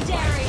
Legendary!